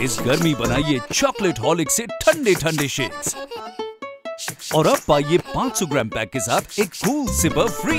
इस गर्मी बनाइए चॉकलेट हॉलिक से ठंडे ठंडे शेक्स और अब पाइए 500 ग्राम पैक के साथ एक कूल सिपर फ्री